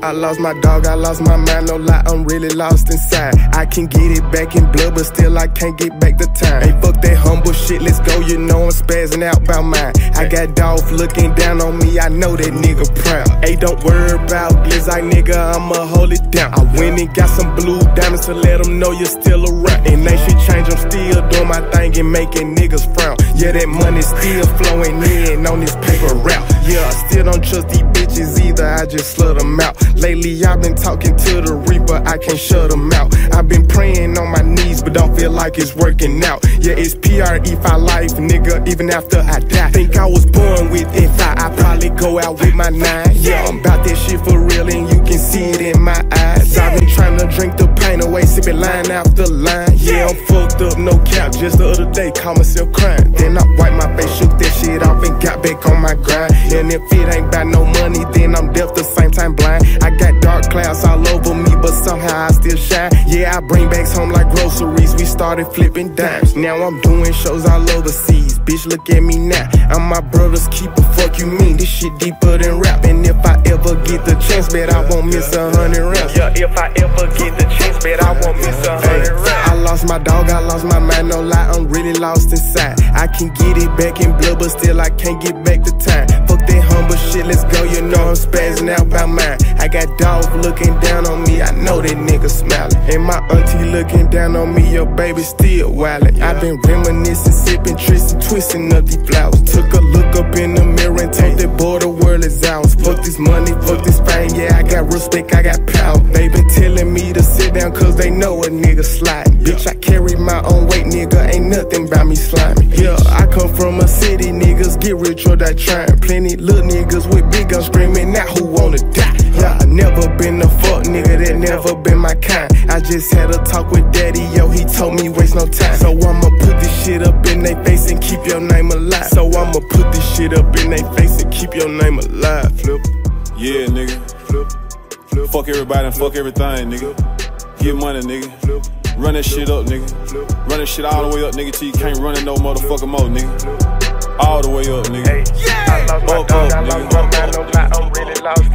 I lost my dog, I lost my mind, no lie, I'm really lost inside. I can get it back in blood, but still I can't get back the time. Hey, fuck that humble shit, let's go, you know I'm spazzing out about mine. I got Dolph looking down on me, I know that nigga proud. Hey, don't worry about I nigga, I'ma hold it down. I went and got some blue diamonds to let them know you're still around. And they should change, I'm still doing my thing and making niggas frown. Yeah, that money still flowing in on this paper route. Yeah, I still don't trust these bitches either, I just slut them out. Lately, I've been talking to the Reaper, I can't shut them out. I've been praying on my knees, but don't feel like it's working out. Yeah, it's PRE for life, nigga, even after I die. Think I was born with it, I, I probably go out with my nine. Yeah, I'm about that shit for real, I'm fucked up, no cap. Just the other day, caught myself crying. Then I wipe my face, shook that shit off, and got back on my grind. And if it ain't about no money, then I'm deaf the same time blind. I got dark clouds all over me, but somehow I still shine. Yeah, I bring bags home like groceries. We started flipping dimes. Now I'm doing shows all overseas. Bitch, look at me now. I'm my brother's keeper. Fuck you mean? This shit deeper than rap. And if I ever get the chance, bet I won't miss a hundred rounds. Yeah, if I ever get the chance, bet I won't miss a hundred lost my dog, I lost my mind, no lie, I'm really lost inside. I can get it back in blood, but still I can't get back the time. Fuck that humble shit, let's go, you know I'm spazzing out by mine. I got Dolph looking down on me, I know that nigga smiling. And my auntie looking down on me, your baby still wildin'. i been reminiscing, sipping, twisting, twisting up these flowers. Took a look up in the mirror and told that boy the world is ours. Fuck this money, fuck this fame, yeah, I got respect, I got power. They been telling me to sit down cause know a nigga slide. Bitch, I carry my own weight, nigga, ain't nothing about me slimy. Yeah, I come from a city, niggas get rich or die trying. Plenty little niggas with big guns screaming out who wanna die. Yeah, I never been a fuck nigga, that never been my kind. I just had a talk with daddy, yo, he told me waste no time. So I'ma put this shit up in they face and keep your name alive. So I'ma put this shit up in they face and keep your name alive, flip. Yeah, nigga. Flip. Flip. Fuck everybody and fuck everything, nigga. Get money, nigga. Run that shit up, nigga. Run that shit all the way up, nigga, till you can't run it no motherfucking more, nigga. All the way up, nigga. Hey, yeah. I lost my up, dog, up, I lost nigga. my mind, no lie, I'm really lost